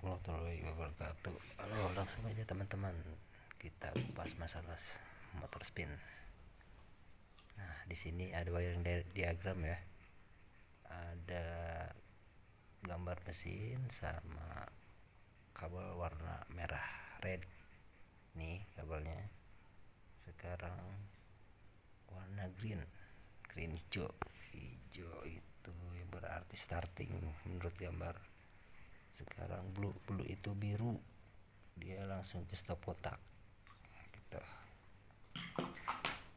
warahmatullahi wabarakatuh. Halo langsung aja teman-teman. Kita bahas masalah motor spin. Nah di sini ada wiring diagram ya. Ada gambar mesin sama kabel warna merah red. Nih kabelnya. Sekarang warna green. Green hijau. Hijau itu berarti starting menurut gambar sekarang blue blue itu biru dia langsung ke stop kotak gitu.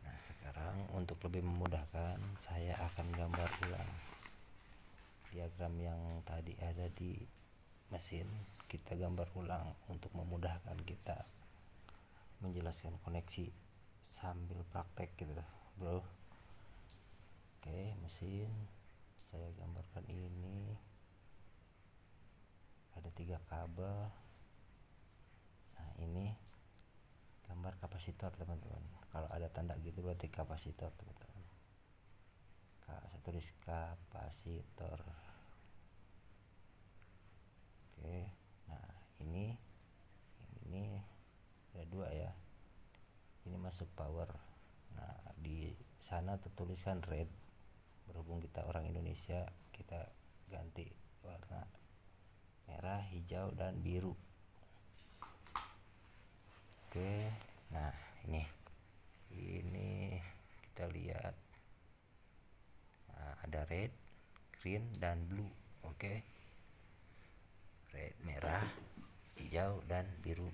Nah sekarang untuk lebih memudahkan saya akan gambar ulang diagram yang tadi ada di mesin. Kita gambar ulang untuk memudahkan kita menjelaskan koneksi sambil praktek gitu bro. Oke mesin saya gambarkan ini tiga kabel. Nah ini gambar kapasitor teman-teman. Kalau ada tanda gitu berarti kapasitor teman-teman. Saya tulis kapasitor. Oke nah ini ini ada dua ya. Ini masuk power. Nah di sana tertuliskan red berhubung kita orang Indonesia kita ganti warna merah hijau dan biru. Oke nah ini. Ini kita lihat. Nah, ada red green dan blue. Oke. Red merah hijau dan biru.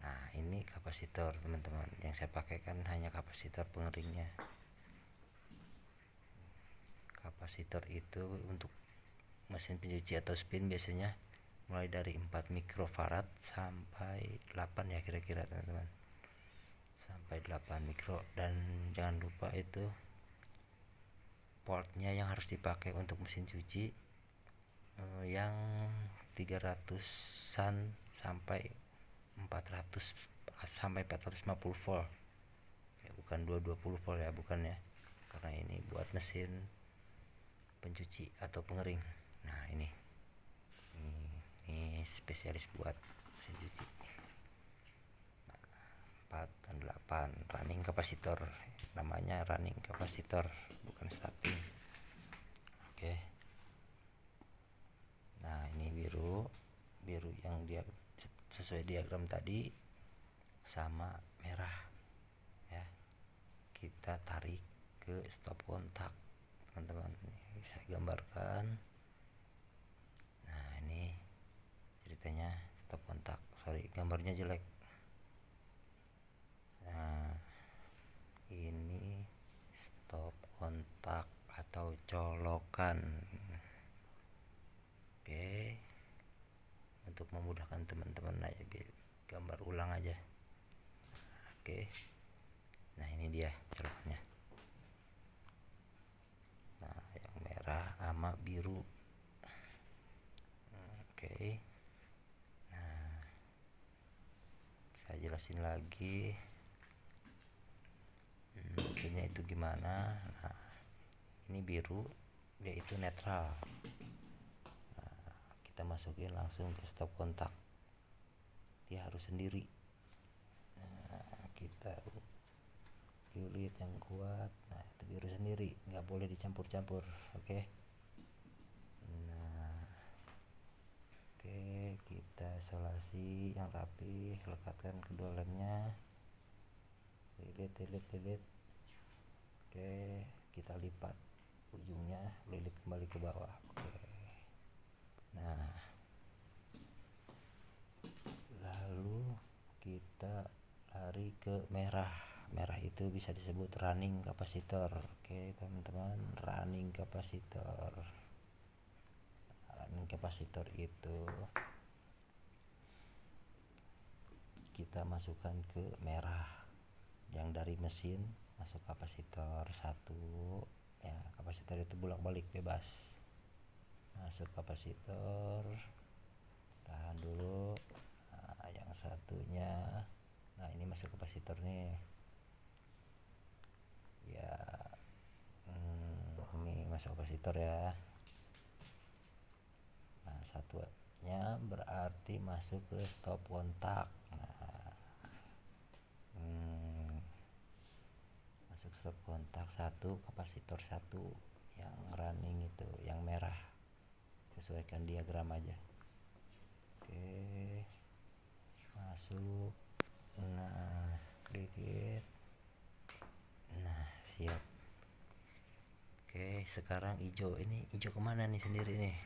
Nah ini kapasitor teman-teman. Yang saya pakai kan hanya kapasitor pengeringnya. Kapasitor itu untuk mesin pencuci atau spin biasanya mulai dari 4 mikrofarad sampai 8 ya kira-kira teman-teman. Sampai 8 mikro. Dan jangan lupa itu portnya yang harus dipakai untuk mesin cuci eh, yang 300an sampai 400 sampai 450 volt. Ya, bukan 220 volt ya bukan ya. Karena ini buat mesin pencuci atau pengering nah ini. Ini, ini spesialis buat mesin cuci. Nah, 4 dan 8 running kapasitor namanya running kapasitor bukan starting. Oke. Nah ini biru. Biru yang dia sesuai diagram tadi sama merah. Ya. Kita tarik ke stop kontak teman-teman. Saya gambarkan ceritanya stop kontak. Sorry gambarnya jelek. Nah ini stop kontak atau colokan. Oke. Untuk memudahkan teman-teman aja gambar ulang aja. Oke. Nah ini dia colokannya. Nah yang merah sama biru. Oke. saya jelasin lagi. Hmm, itu gimana? Nah ini biru dia itu netral. Nah, kita masukin langsung ke stop kontak. Dia harus sendiri. Nah, kita unit yang kuat. Nah itu biru sendiri nggak boleh dicampur-campur oke? okay? kita isolasi yang rapi lekatkan kedua lemnya lilit lilit lilit. Oke kita lipat ujungnya lilit kembali ke bawah. Oke. Nah. Lalu kita lari ke merah. Merah itu bisa disebut running kapasitor oke teman-teman running kapasitor running kapasitor itu kita masukkan ke merah. Yang dari mesin masuk kapasitor satu ya kapasitor itu bolak-balik bebas. Masuk kapasitor tahan dulu. Nah, yang satunya nah ini masuk kapasitor nih. Ya hmm, ini masuk kapasitor ya. Nah satunya nya berarti masuk ke stop kontak hmm, masuk stop kontak satu kapasitor satu yang running itu yang merah. Sesuaikan diagram aja. Oke. Masuk. Nah dikit. Nah siap. Oke sekarang hijau ini hijau ke mana nih sendiri nih?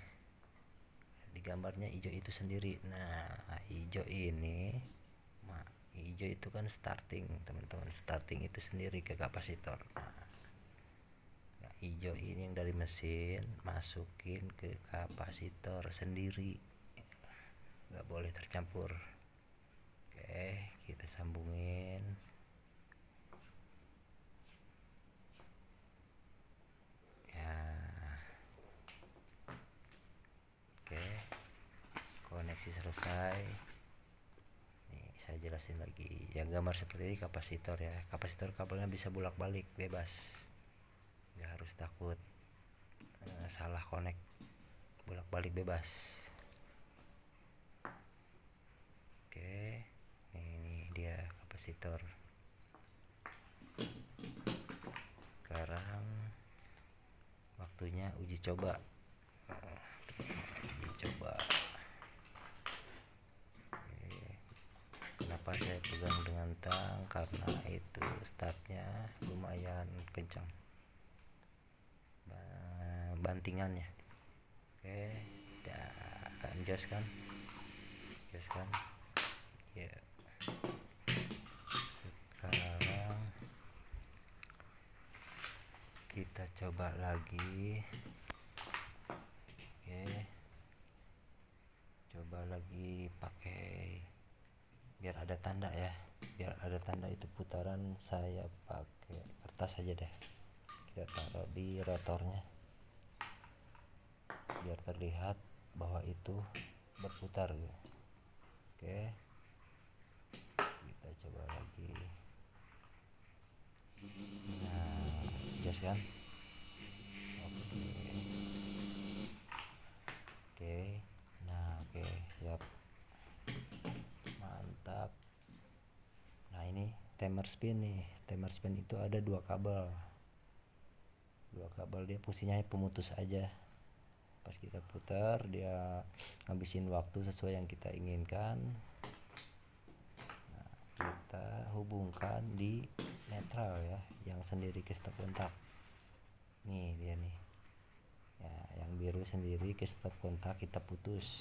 Di gambarnya hijau itu sendiri. Nah hijau ini hijau itu kan starting teman-teman. Starting itu sendiri ke kapasitor. Nah, hijau ini yang dari mesin masukin ke kapasitor sendiri. Nggak boleh tercampur. Oke kita sambungin. Koneksi selesai saya jelasin lagi. Yang gambar seperti ini kapasitor ya. Kapasitor kabelnya bisa bolak balik bebas. Nggak harus takut eh, salah konek bolak balik bebas. Oke ini dia kapasitor. Sekarang waktunya uji coba. Uji coba kenapa saya pegang dengan tang karena itu startnya lumayan kencang. Bantingannya. Oke dan jos kan? Jos kan? Ya. Sekarang kita coba lagi. Oke. Coba lagi pakai biar ada tanda ya. Biar ada tanda itu putaran saya pakai kertas aja deh. Kita taruh di rotornya. Biar terlihat bahwa itu berputar gitu. oke. Kita coba lagi. Nah jelas kan oke oke nah oke siap mantap nah ini timer spin nih. Timer spin itu ada dua kabel. Dua kabel dia fungsinya pemutus aja. Pas kita putar dia ngabisin waktu sesuai yang kita inginkan. Nah, kita hubungkan di netral ya yang sendiri ke stop kontak. Nih dia nih. Ya yang biru sendiri ke stop kontak kita putus.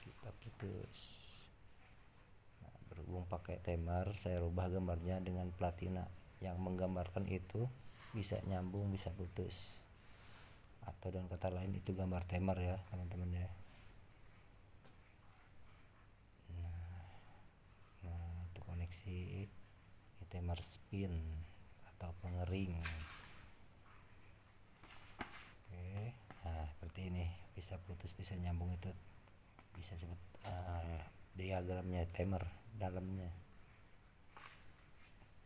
Kita putus berhubung pakai timer saya rubah gambarnya dengan platina. Yang menggambarkan itu bisa nyambung bisa putus. Atau dengan kata lain itu gambar timer ya teman-teman ya. Nah, nah koneksi ini timer spin atau pengering. Oke nah seperti ini. Bisa putus bisa nyambung itu. Bisa sebut uh, diagramnya timer dalamnya.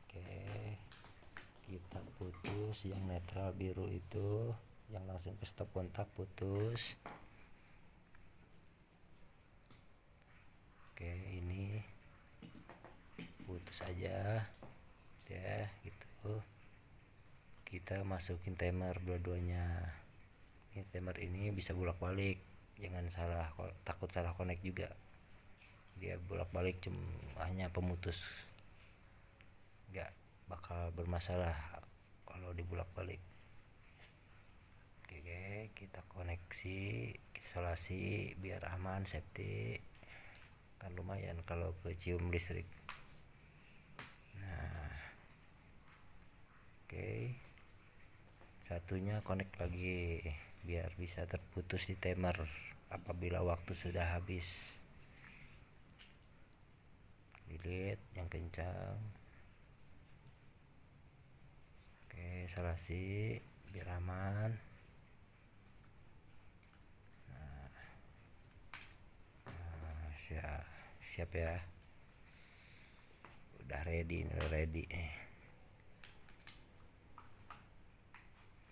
Oke kita putus. Yang netral biru itu yang langsung ke stop kontak putus. Oke ini putus aja. Ya gitu. Kita masukin timer dua-duanya. Ini timer ini bisa bolak balik jangan salah takut salah connect juga dia bolak-balik cuma hanya pemutus. Nggak bakal bermasalah kalau dibolak-balik oke kita koneksi isolasi biar aman safety. Kan lumayan kalau kecium listrik. Nah oke. Satunya connect lagi biar bisa terputus di timer apabila waktu sudah habis lilit yang kencang oke salasi biar aman. Nah, nah siap siap ya. Udah ready udah ready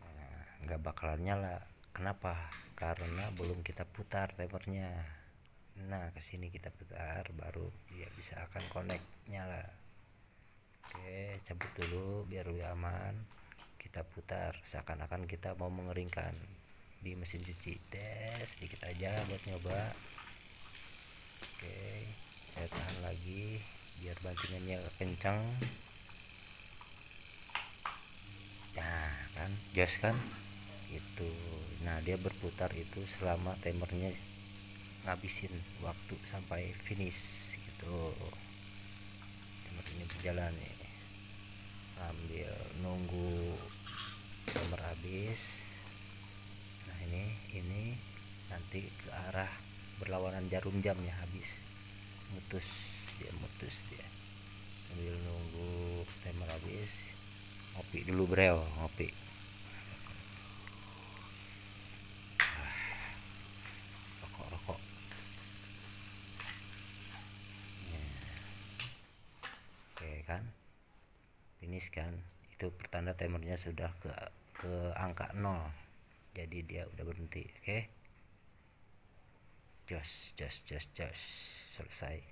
nah, nggak bakalan nyala. Kenapa? Karena belum kita putar timernya nah ke sini kita putar baru dia bisa akan connect nyala oke cabut dulu biar lebih aman. Kita putar seakan-akan kita mau mengeringkan di mesin cuci. Tes sedikit aja buat nyoba. Oke saya tahan lagi biar bantingannya kencang nah kan? Jos kan? Itu nah dia berputar itu selama timernya ngabisin waktu sampai finish gitu. Timer ini berjalan nih sambil nunggu timer habis. Nah ini ini nanti ke arah berlawanan jarum jamnya habis. Mutus dia mutus dia. Sambil nunggu timer habis ngopi dulu breo ngopi kan? Finish kan? Itu pertanda timernya sudah ke ke angka 0 jadi dia udah berhenti oke? Okay? jos jos jos jos. Selesai